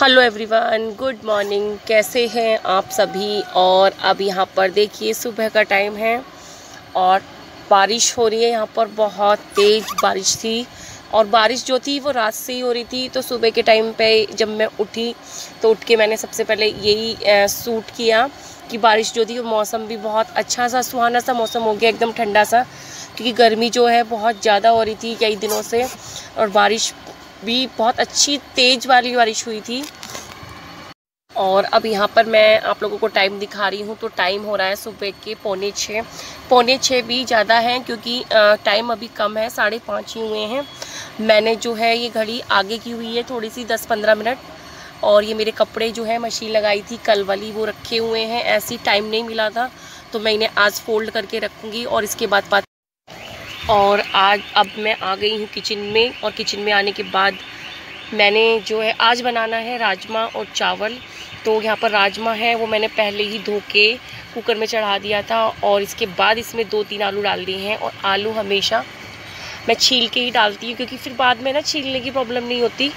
Hello everyone, good morning. कैसे हैं आप सभी? और अब यहाँ पर देखिए, सुबह का टाइम है और बारिश हो रही है यहाँ पर, बहुत तेज़ बारिश थी। और बारिश जो थी, वो रात से ही हो रही थी। तो सुबह के टाइम पे जब मैं उठी तो उठ के मैंने सबसे पहले यही सूट किया कि बारिश जो थी, वो मौसम भी बहुत अच्छा सा, सुहाना सा मौसम हो गया, एकदम ठंडा सा। क्योंकि गर्मी जो है, बहुत ज़्यादा हो रही थी कई दिनों से। और बारिश भी बहुत अच्छी तेज़ वाली बारिश हुई थी। और अब यहाँ पर मैं आप लोगों को टाइम दिखा रही हूँ तो टाइम हो रहा है सुबह के पौने छः पौने छः भी ज़्यादा हैं क्योंकि टाइम अभी कम है, साढ़े पाँच ही हुए हैं। मैंने जो है ये घड़ी आगे की हुई है थोड़ी सी, दस पंद्रह मिनट। और ये मेरे कपड़े जो है, मशीन लगाई थी, कल वाली वो रखे हुए हैं, ऐसी टाइम नहीं मिला था। तो मैं इन्हें आज फोल्ड करके रखूँगी और इसके बाद बात और आज, अब मैं आ गई हूँ किचन में और किचन में आने के बाद मैंने जो है, आज बनाना है राजमा और चावल। तो यहाँ पर राजमा है, वो मैंने पहले ही धो के कुकर में चढ़ा दिया था और इसके बाद इसमें दो तीन आलू डाल दिए हैं और आलू हमेशा मैं छील के ही डालती हूँ क्योंकि फिर बाद में ना छीलने की प्रॉब्लम नहीं होती।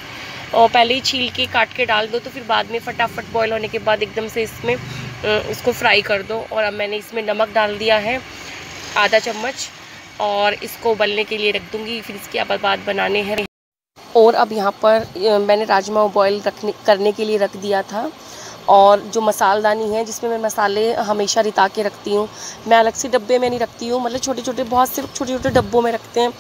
और पहले ही छील के काट के डाल दो तो फिर बाद में फटाफट बॉयल होने के बाद एकदम से इसमें इसको फ्राई कर दो। और अब मैंने इसमें नमक डाल दिया है, आधा चम्मच। और इसको उबलने के लिए रख दूँगी, फिर इसके अब बाद बनाने हैं। और अब यहाँ पर मैंने राजमा बॉयल रखने, करने के लिए रख दिया था। और जो मसालदानी है, जिसमें मैं मसाले हमेशा रिता के रखती हूँ, मैं अलग से डब्बे में नहीं रखती हूँ मतलब छोटे छोटे बहुत से छोटे छोटे डब्बों में रखते हैं,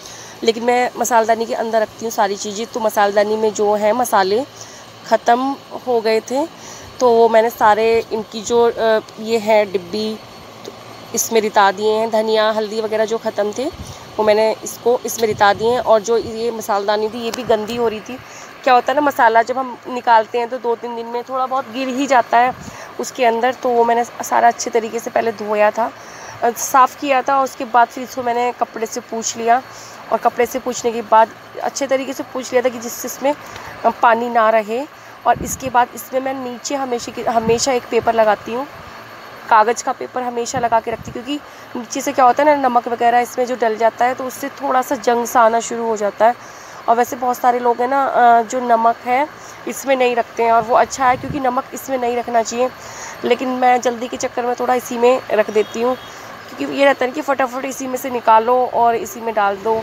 लेकिन मैं मसालदानी के अंदर रखती हूँ सारी चीज़ें। तो मसालदानी में जो है मसाले, ख़त्म हो गए थे तो मैंने सारे इनकी जो ये है, डिब्बी इसमें रिता दिए हैं, धनिया, हल्दी वगैरह जो ख़त्म थे, वो मैंने इसको इसमें रिता दिए हैं और जो ये मसालदानी थी, ये भी गंदी हो रही थी। क्या होता है ना, मसाला जब हम निकालते हैं तो दो तीन दिन में थोड़ा बहुत गिर ही जाता है उसके अंदर तो वो मैंने सारा अच्छे तरीके से पहले धोया था साफ़ किया था और उसके बाद फिर इसको मैंने कपड़े से पूछ लिया और कपड़े से पूछने के बाद अच्छे तरीके से पूछ लिया था कि जिससे इसमें पानी ना रहे और इसके बाद इसमें मैं नीचे हमेशा हमेशा एक पेपर लगाती हूँ कागज़ का पेपर हमेशा लगा के रखती, क्योंकि नीचे से क्या होता है ना, नमक वगैरह इसमें जो डल जाता है तो उससे थोड़ा सा जंग सा आना शुरू हो जाता है। और वैसे बहुत सारे लोग हैं ना जो नमक है, इसमें नहीं रखते हैं, और वो अच्छा है, क्योंकि नमक इसमें नहीं रखना चाहिए। लेकिन मैं जल्दी के चक्कर में थोड़ा इसी में रख देती हूँ, क्योंकि ये रहता है कि फटाफट इसी में से निकालो और इसी में डाल दो।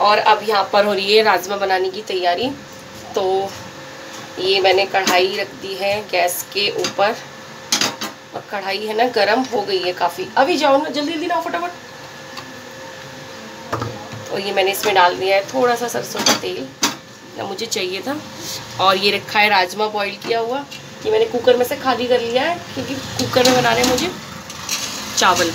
और अब यहाँ पर हो रही है राजमा बनाने की तैयारी तो ये मैंने कढ़ाई रख दी है गैस के ऊपर। और कढ़ाई है ना, गरम हो गई है काफ़ी। अभी जाओ ना, जल्दी जल्दी ना फटाफट। तो ये मैंने इसमें डाल दिया है थोड़ा सा सरसों का तेल, या मुझे चाहिए था। और ये रखा है राजमा बॉईल किया हुआ। ये मैंने कुकर में से खाली कर लिया है, क्योंकि कुकर में बनाने मुझे चावल।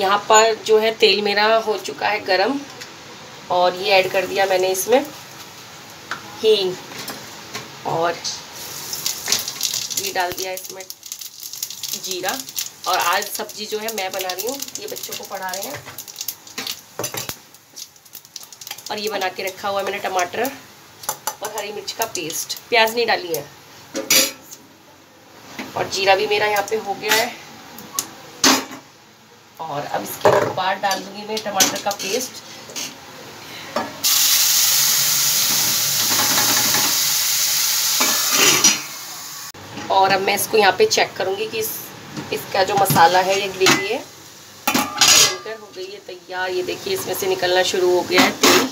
यहाँ पर जो है तेल मेरा हो चुका है गरम और ये ऐड कर दिया मैंने इसमें हींग और ये डाल दिया इसमें जीरा और आज सब्ज़ी जो है मैं बना रही हूँ, ये बच्चों को पढ़ा रहे हैं। और ये बना के रखा हुआ है मैंने टमाटर और हरी मिर्च का पेस्ट। प्याज नहीं डाली है। और जीरा भी मेरा यहाँ पे हो गया है। और अब इसके बाद डाल दूँगी मैं टमाटर का पेस्ट। और अब मैं इसको यहाँ पे चेक करूँगी कि इस, इसका जो मसाला है, ये ग्रेवी है। हो गई है तैयार। ये देखिए, इसमें से निकलना शुरू हो गया है तेल।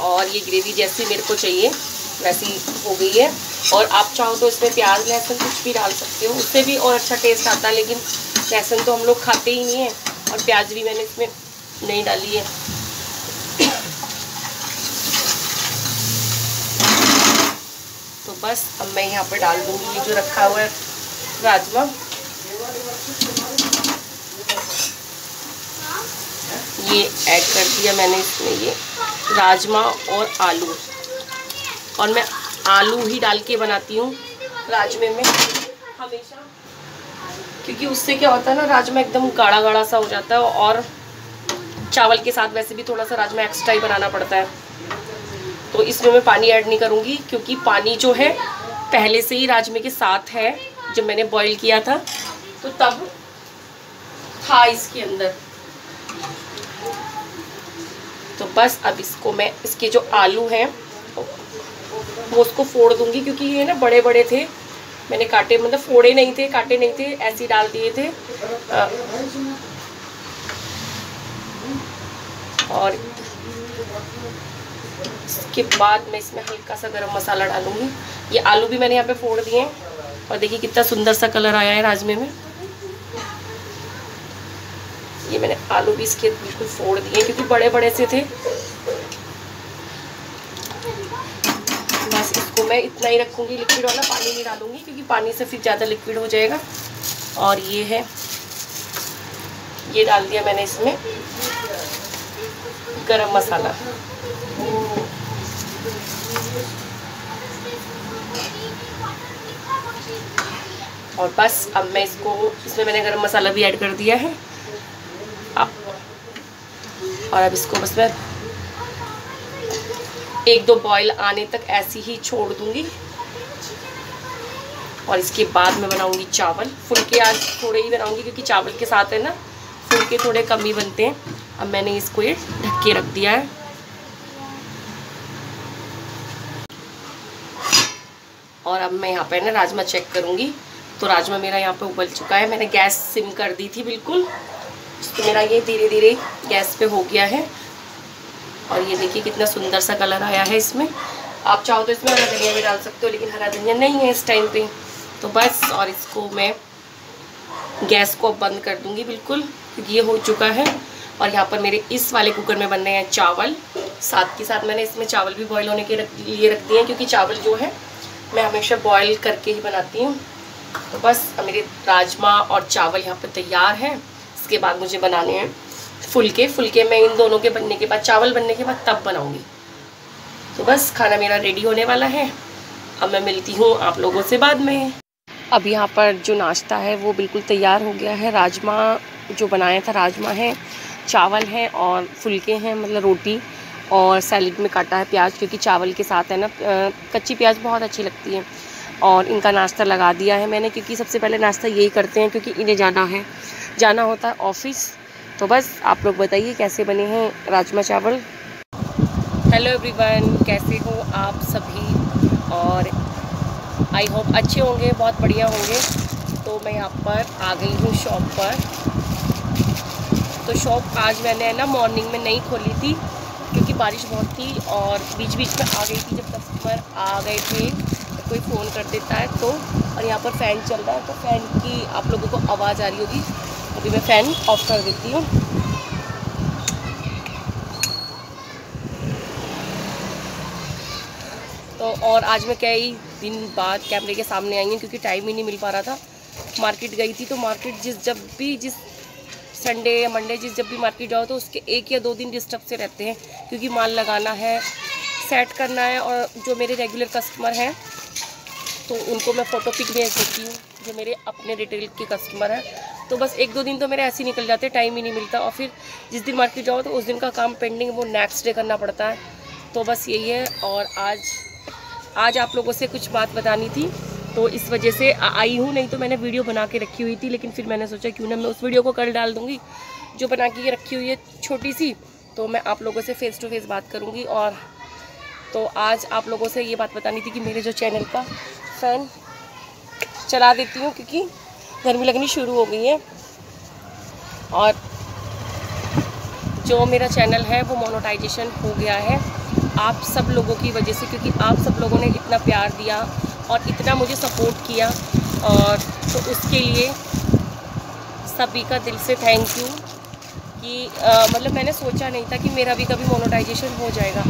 और ये ग्रेवी जैसी मेरे को चाहिए। वैसी हो गई है। और आप चाहो तो इसमें प्याज, लहसुन कुछ भी डाल सकते हो। उससे भी और अच्छा टेस्ट आता है, लेकिन लहसुन तो हम लोग खाते ही नहीं है और प्याज भी मैंने इसमें नहीं डाली है। तो बस अब मैं यहाँ पर डाल दूँगी ये जो रखा हुआ है राजमा। ये ऐड कर दिया मैंने इसमें ये राजमा और आलू। और मैं आलू ही डाल के बनाती हूँ राजमे में। हमेशा। क्योंकि उससे क्या होता है ना, राजमा एकदम गाढ़ा गाढ़ा सा हो जाता है और चावल के साथ वैसे भी थोड़ा सा राजमा एक्स्ट्रा ही बनाना पड़ता है। तो इसमें मैं पानी ऐड नहीं करूँगी क्योंकि पानी जो है, पहले से ही राजमे के साथ है, जब मैंने बॉईल किया था। तो तब था इसके अंदर। तो बस अब इसको मैं, इसके जो आलू हैं वो उसको फोड़ दूँगी क्योंकि ये ना बड़े बड़े थे। मैंने काटे मतलब फोड़े नहीं थे काटे नहीं थे ऐसे डाल दिए थे। आ, और इसके बाद मैं इसमें हल्का सा गरम मसाला डालूँगी। ये आलू भी मैंने यहाँ पे फोड़ दिए और देखिए कितना सुंदर सा कलर आया है राजमे में। ये मैंने आलू भी इसके बिल्कुल फोड़ दिए क्योंकि बड़े बड़े से थे बस इसको मैं इतना ही रखूँगी लिक्विड वाला पानी नहीं डालूँगी, क्योंकि पानी से फिर ज़्यादा लिक्विड हो जाएगा। और ये है, ये डाल दिया मैंने इसमें गरम मसाला। और बस, अब मैं इसको, इसमें मैंने गरम मसाला भी ऐड कर दिया है। और अब इसको बस मैं एक दो बॉईल आने तक ऐसी ही छोड़ दूँगी। और इसके बाद मैं बनाऊँगी चावल। फुलके आज थोड़े ही बनाऊँगी क्योंकि चावल के साथ है ना, फुलके थोड़े कम ही बनते हैं। अब मैंने इसको ये ढक के रख दिया है। और अब मैं यहाँ पे ना राजमा चेक करूँगी। तो राजमा मेरा यहाँ पे उबल चुका है। मैंने गैस सिम कर दी थी बिल्कुल। तो मेरा ये धीरे धीरे गैस पे हो गया है। और ये देखिए कितना सुंदर सा कलर आया है इसमें। आप चाहो तो इसमें हरा धनिया भी डाल सकते हो, लेकिन हरा धनिया नहीं है इस टाइम पे। तो बस, और इसको मैं गैस को बंद कर दूँगी बिल्कुल, क्योंकि ये हो चुका है। और यहाँ पर मेरे इस वाले कुकर में बन रहे हैं चावल। साथ के साथ मैंने इसमें चावल भी बॉयल होने के रख, लिए रख दिए हैं, क्योंकि चावल जो है, मैं हमेशा बॉयल करके ही बनाती हूँ। तो बस मेरे राजमा और चावल यहाँ पर तैयार हैं। इसके बाद मुझे बनाने हैं। फुलके फुलके मैं इन दोनों के बनने के बाद, चावल बनने के बाद तब बनाऊँगी। तो बस, खाना मेरा रेडी होने वाला है। अब मैं मिलती हूँ आप लोगों से बाद में। अब यहाँ पर जो नाश्ता है, वो बिल्कुल तैयार हो गया है। राजमा जो बनाया था, राजमा है, चावल है और फुलके हैं मतलब रोटी और सैलड में काटा है प्याज, क्योंकि चावल के साथ है ना कच्ची प्याज बहुत अच्छी लगती है। और इनका नाश्ता लगा दिया है मैंने, क्योंकि सबसे पहले नाश्ता यही करते हैं, क्योंकि इन्हें जाना है। जाना होता है ऑफ़िस तो बस आप लोग बताइए कैसे बने हैं राजमा चावल। हेलो एवरीवन कैसे हो आप सभी? और आई होप अच्छे होंगे, बहुत बढ़िया होंगे। तो मैं यहाँ पर आ गई हूँ शॉप पर। तो शॉप आज मैंने है ना मॉर्निंग में नहीं खोली थी, क्योंकि बारिश बहुत थी और बीच बीच में आ गई थी जब कस्टमर आ गए थे तो कोई फ़ोन कर देता है तो। और यहाँ पर फ़ैन चल रहा है तो फ़ैन की आप लोगों को आवाज़ आ रही होगी। अभी मैं फ़ैन ऑफ़ कर देती हूँ। तो और आज मैं कई दिन बाद कैमरे के सामने आई हूँ क्योंकि टाइम ही नहीं मिल पा रहा था। मार्केट गई थी तो मार्केट जिस, जब भी जिस संडे या मंडे जिस, जब भी मार्केट जाओ तो उसके एक या दो दिन डिस्टर्ब से रहते हैं क्योंकि माल लगाना है सेट करना है और जो मेरे रेगुलर कस्टमर हैं तो उनको मैं फ़ोटो पिक भेज देती हूँ, जो मेरे अपने रिटेल के कस्टमर हैं। तो बस एक दो दिन तो मेरे ऐसे ही निकल जाते टाइम ही नहीं मिलता। और फिर जिस दिन मार्केट जाओ तो उस दिन का काम पेंडिंग वो नेक्स्ट डे करना पड़ता है। तो बस यही है और आज आज आप लोगों से कुछ बात बतानी थी। तो इस वजह से आई हूँ, नहीं तो मैंने वीडियो बना के रखी हुई थी, लेकिन फिर मैंने सोचा क्यों ना मैं उस वीडियो को कल डाल दूँगी, जो बना के रखी हुई है छोटी सी। तो मैं आप लोगों से फ़ेस टू फेस बात करूँगी और तो आज आप लोगों से ये बात बतानी थी कि मेरे जो चैनल का फ़ैन चला देती हूँ, क्योंकि गर्मी लगनी शुरू हो गई है। और जो मेरा चैनल है, वो मोनोटाइजेशन हो गया है। आप सब लोगों की वजह से, क्योंकि आप सब लोगों ने इतना प्यार दिया और इतना मुझे सपोर्ट किया। और तो उसके लिए सभी का दिल से थैंक यू कि मतलब मैंने सोचा नहीं था कि मेरा भी कभी मोनोटाइजेशन हो जाएगा।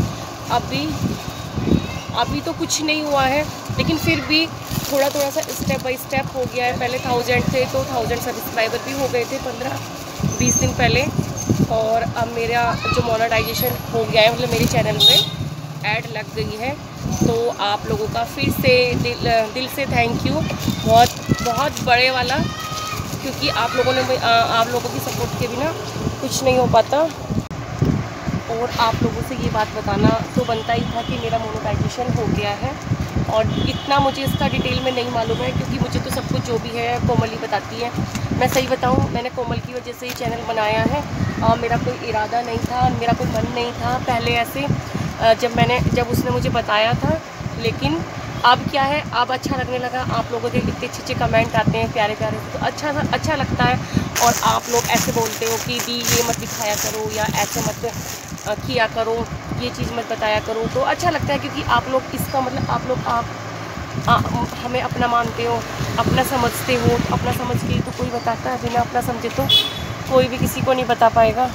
अभी अभी तो कुछ नहीं हुआ है, लेकिन फिर भी थोड़ा थोड़ा सा स्टेप बाई स्टेप हो गया है। पहले थाउज़ेंड थे तो थाउज़ेंड सब्सक्राइबर भी हो गए थे पंद्रह, बीस दिन पहले। और अब मेरा जो मोनाटाइजेशन हो गया है मतलब मेरे चैनल पे ऐड लग गई है। तो आप लोगों का फिर से दिल दिल से थैंक यू बहुत बहुत बड़े वाला, क्योंकि आप लोगों ने आप लोगों की सपोर्ट के बिना कुछ नहीं हो पाता। और आप लोगों से ये बात बताना तो बनता ही था कि मेरा मोनोटाइजेशन हो गया है। और इतना मुझे इसका डिटेल में नहीं मालूम है, क्योंकि मुझे तो सब कुछ जो भी है, कोमल ही बताती है। मैं सही बताऊँ, मैंने कोमल की वजह से ही चैनल बनाया है। और मेरा कोई इरादा नहीं था, मेरा कोई मन नहीं था पहले ऐसे जब मैंने, जब उसने मुझे बताया था। लेकिन अब क्या है, अब अच्छा लगने लगा। आप लोगों के इतने अच्छे अच्छे कमेंट आते हैं, प्यारे प्यारे तो अच्छा अच्छा लगता है। और आप लोग ऐसे बोलते हो कि, दी, ये मत दिखाया करो या ऐसे मत किया करो ये चीज़ मत बताया करो। तो अच्छा लगता है क्योंकि आप लोग इसका मतलब आप लोग आप आ, हमें अपना मानते हो अपना समझते हो तो अपना समझ के तो कोई बताता है बिना अपना समझे तो कोई भी किसी को नहीं बता पाएगा।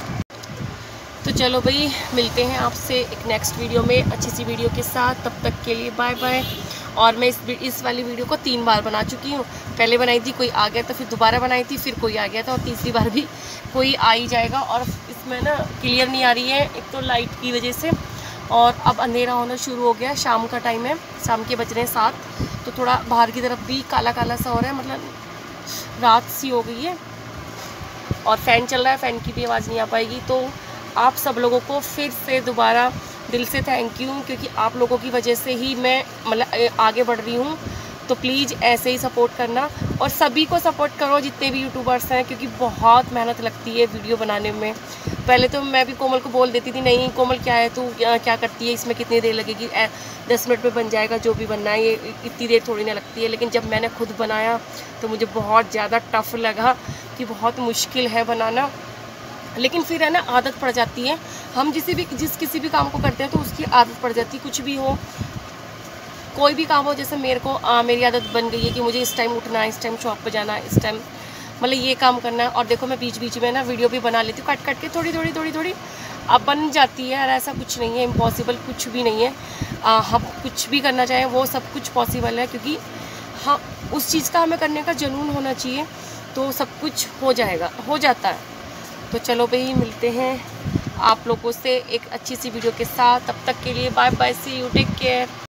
तो चलो भाई मिलते हैं आपसे एक नेक्स्ट वीडियो में अच्छी सी वीडियो के साथ। तब तक के लिए बाय बाय और मैं इस इस वाली वीडियो को तीन बार बना चुकी हूँ। पहले बनाई थी कोई आ गया था फिर दोबारा बनाई थी फिर कोई आ गया था और तीसरी बार भी कोई आ ही जाएगा। और इसमें ना क्लियर नहीं आ रही है, एक तो लाइट की वजह से और अब अंधेरा होना शुरू हो गया शाम का टाइम है, शाम के बज रहे हैं सात तो थोड़ा बाहर की तरफ़ भी काला काला सा हो रहा है मतलब रात सी हो गई है और फ़ैन चल रहा है फ़ैन की भी आवाज़ नहीं आ पाएगी तो आप सब लोगों को फिर से दोबारा दिल से थैंक यू क्योंकि आप लोगों की वजह से ही मैं मतलब आगे बढ़ रही हूँ तो प्लीज़ ऐसे ही सपोर्ट करना और सभी को सपोर्ट करो, जितने भी यूट्यूबर्स हैं, क्योंकि बहुत मेहनत लगती है वीडियो बनाने में। पहले तो मैं भी कोमल को बोल देती थी नहीं कोमल क्या है? तू क्या करती है? इसमें कितनी देर लगेगी? दस मिनट में बन जाएगा जो भी बनना है ये इतनी देर थोड़ी ना लगती है। लेकिन जब मैंने खुद बनाया तो मुझे बहुत ज़्यादा टफ़ लगा कि बहुत मुश्किल है बनाना। लेकिन फिर है ना आदत पड़ जाती है। हम जिस भी जिस किसी भी काम को करते हैं तो उसकी आदत पड़ जाती है। कुछ भी हो कोई भी काम हो जैसे मेरे को आ, मेरी आदत बन गई है कि मुझे इस टाइम उठना है इस टाइम शॉप पर जाना है इस टाइम मतलब ये काम करना है। और देखो मैं बीच बीच में ना वीडियो भी बना लेती हूँ कट कट के थोड़ी थोड़ी थोड़ी थोड़ी। अब बन जाती है यार ऐसा कुछ नहीं है इम्पॉसिबल कुछ भी नहीं है। आ, हम कुछ भी करना चाहें वो सब कुछ पॉसिबल है क्योंकि हाँ उस चीज़ का हमें करने का जुनून होना चाहिए तो सब कुछ हो जाएगा हो जाता है। तो चलो भाई मिलते हैं आप लोगों से एक अच्छी सी वीडियो के साथ। तब तक के लिए bye bye see you take care